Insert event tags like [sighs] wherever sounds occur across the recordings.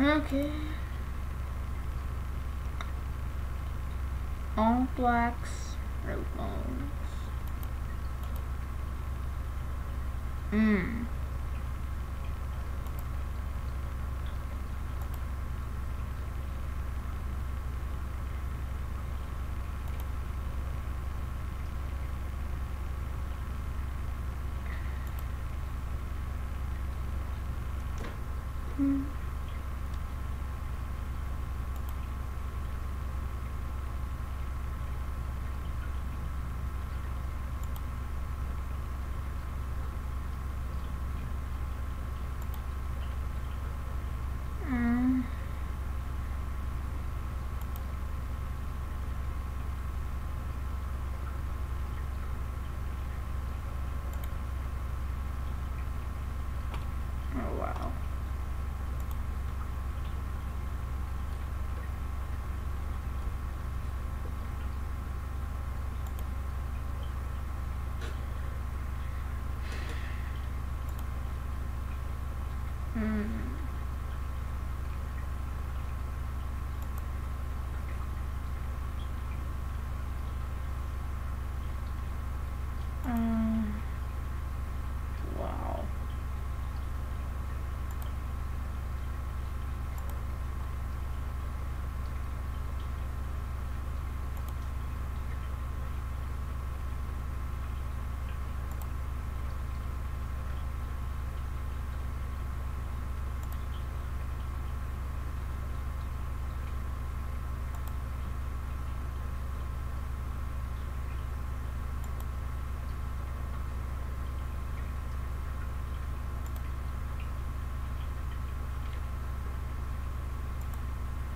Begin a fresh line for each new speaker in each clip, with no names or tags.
Okay. All blacks are bones. Mmm. Mm. Mm.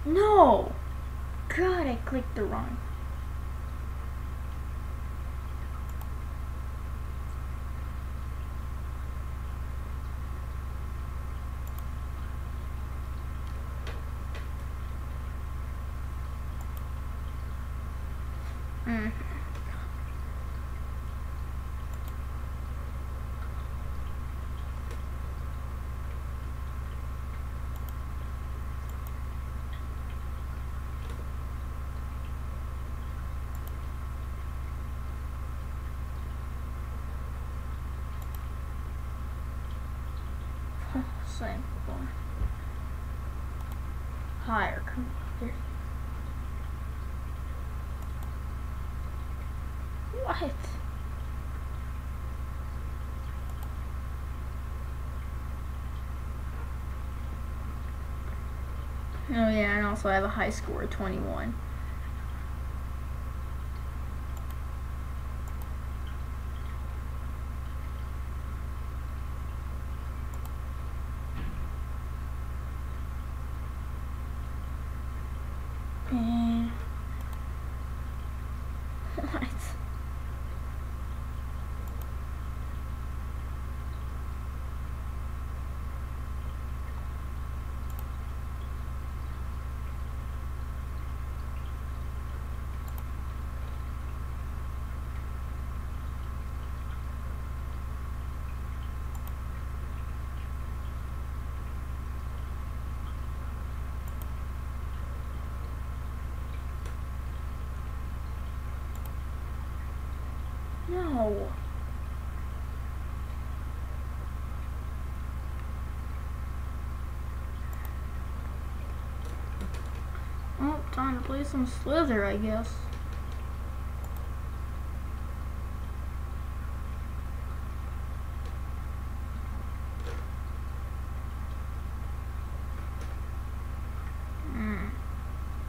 No! God, I clicked the wrong. Mm. Same one. Higher, come here. What? Oh yeah, and also I have a high score of 21. Eh. What? No. Well, time to play some Slither, I guess. Hmm.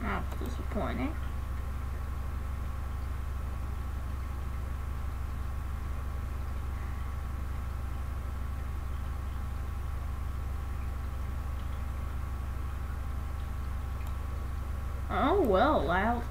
That's disappointing. Oh well, I'll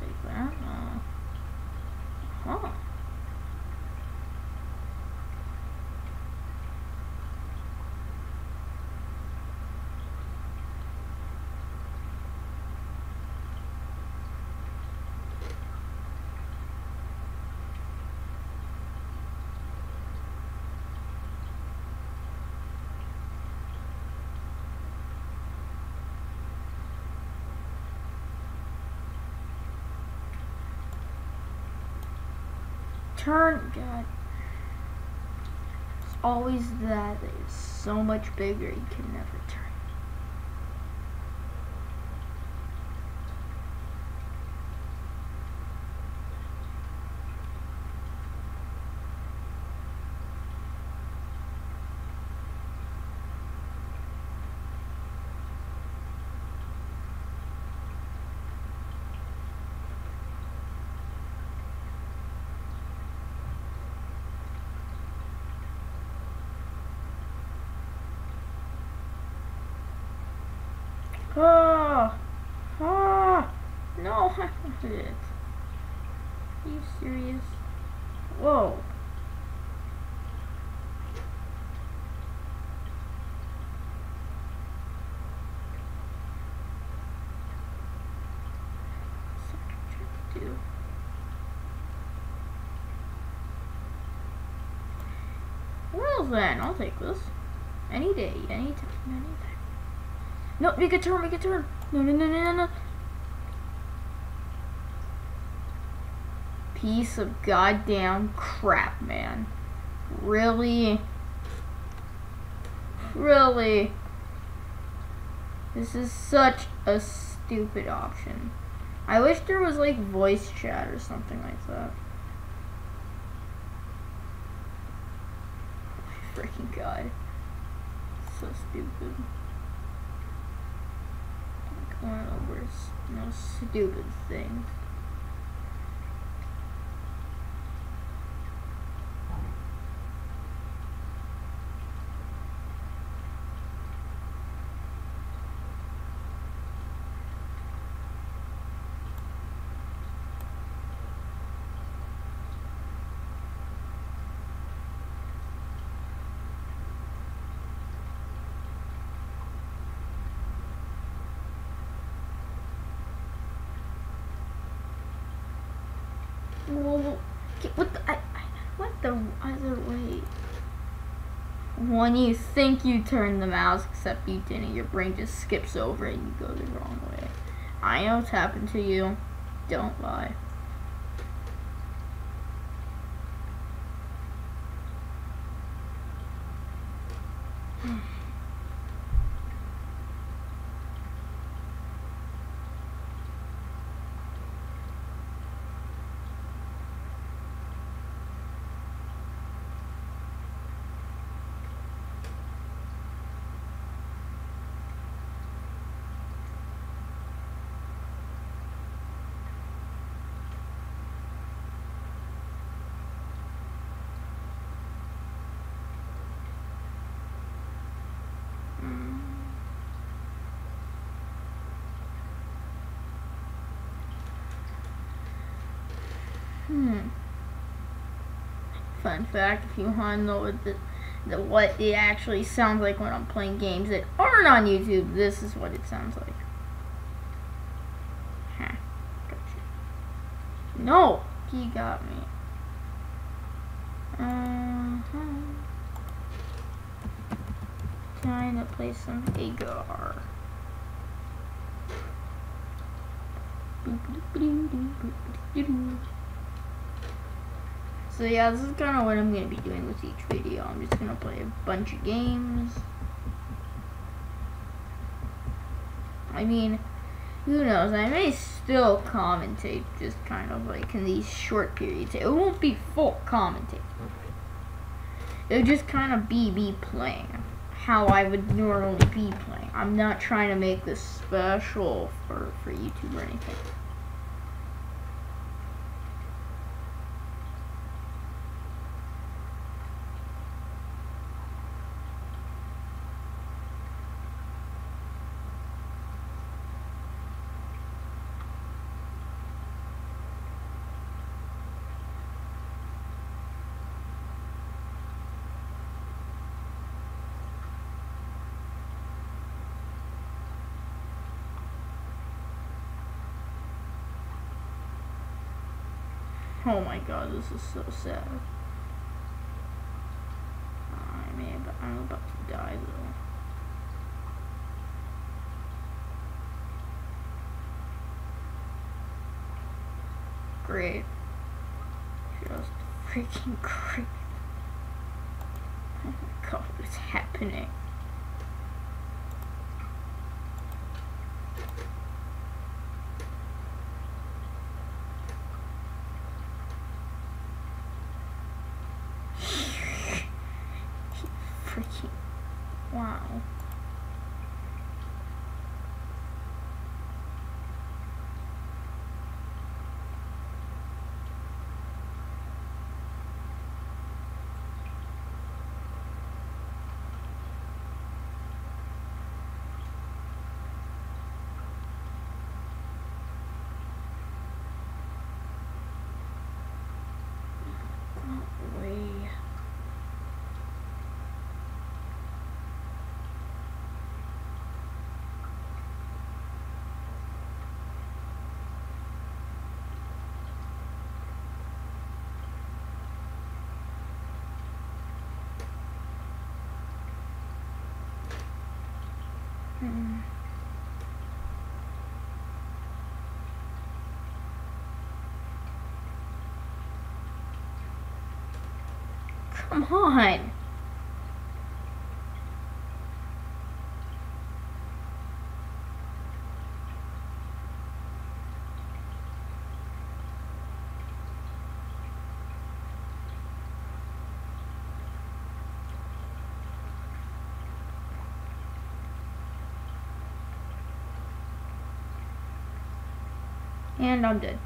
turn. God. It's always that. It's so much bigger. You can never turn. Oh, oh, no, I wanted it. Are you serious? Whoa. What to do. Well then, I'll take this. Any day, any time, any time. No, make a turn, make a turn. No, no, no, no, no, no. Piece of goddamn crap, man. Really? Really? This is such a stupid option. I wish there was like voice chat or something like that. Oh my freaking god. So stupid. One of the stupid things. What the, I, I, what the other way? When you think you turn the mouse, except you didn't, your brain just skips over and you go the wrong way. I know it's happened to you. Don't lie. Hmm. Hmm. Fun fact, if you want to know what the, the what it actually sounds like when I'm playing games that aren't on YouTube, this is what it sounds like. Huh. Gotcha. No! He got me. Uh-huh. Trying to play some Agar. So yeah, this is kind of what I'm going to be doing with each video. I'm just going to play a bunch of games. I mean, who knows, I may still commentate just kind of like in these short periods. It won't be full commentate. It'll just kind of be me playing how I would normally be playing. I'm not trying to make this special for, for YouTube or anything. Oh my god, this is so sad. I mean, I'm about to die though. Great. Just freaking crazy. Oh my god, what's happening? freaking wow. Go away. Mm. Come on. And I'm dead.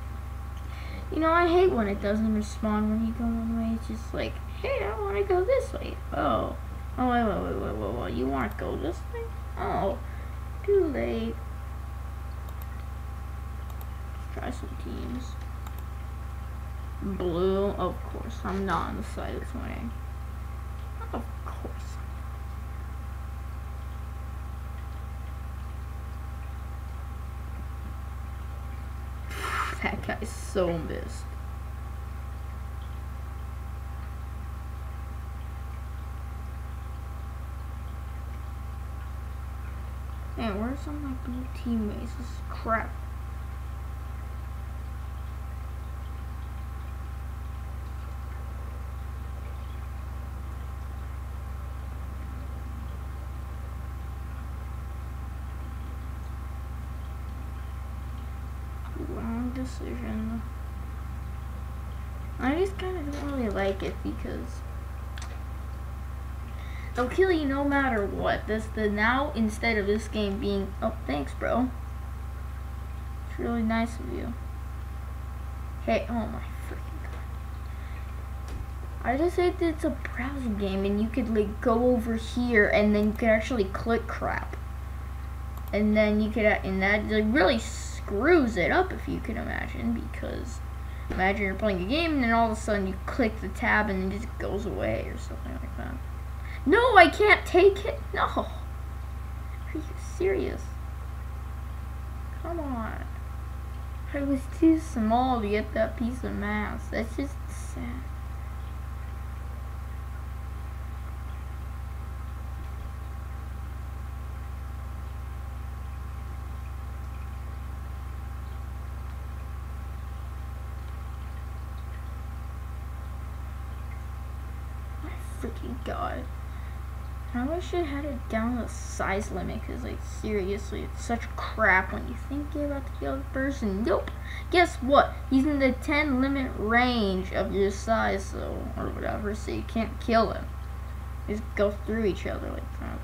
You know, I hate when it doesn't respond when you go one way. It's just like, hey, I want to go this way. Oh. Oh, wait, wait, wait, wait, wait, wait. You want to go this way? Oh. Too late. Let's try some teams. Blue, of course. I'm not on the side that's winning. Of course. [sighs] That guy's so missed. Where's of my blue teammates? This is crap. Wrong decision. I just kind of don't really like it because they'll kill you no matter what. This the now instead of this game being oh thanks bro. It's really nice of you. Hey, oh my freaking god. I just hate that it's a browsing game and you could like go over here and then you can actually click crap. And then you could and that like really screws it up if you can imagine because imagine you're playing a game and then all of a sudden you click the tab and it just goes away or something like that. No, I can't take it. No. Are you serious? Come on. I was too small to get that piece of mass. That's just sad. My freaking god. I wish it had it down the size limit, because, like, seriously, it's such crap when you think about the person. Nope. Guess what? He's in the 10 limit range of your size, so, or whatever, so you can't kill him. Just go through each other like that.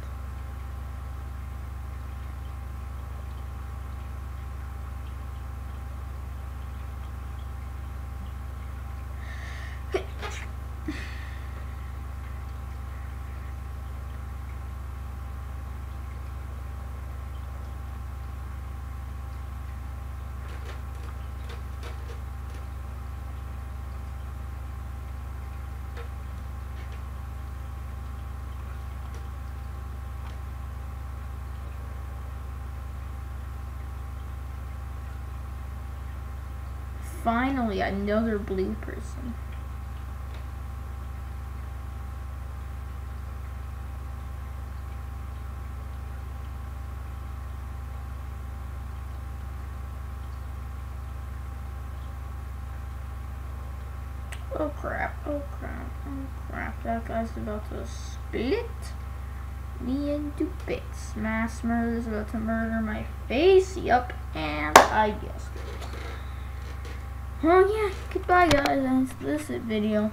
Finally, another blue person. Oh crap, oh crap, oh crap. That guy's about to split me into bits. Mass murder is about to murder my face. Yup, and I guessed it. Oh yeah, goodbye guys, that's this video.